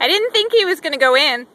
I didn't think he was going to go in.